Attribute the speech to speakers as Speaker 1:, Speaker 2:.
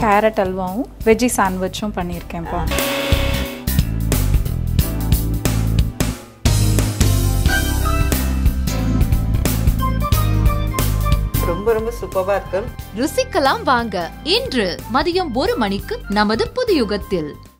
Speaker 1: Carrot அல்வாவும் veggie சாண்ட்விச்சும் பண்ணியிருக்கேன்ப்பா
Speaker 2: ரொம்ப ரொம்ப சூப்பராக இருக்கு.
Speaker 3: ருசிக்கலாம் வாங்க. இன்று மதியம் ஒரு மணிக்கு நமது புது யுகத்தில்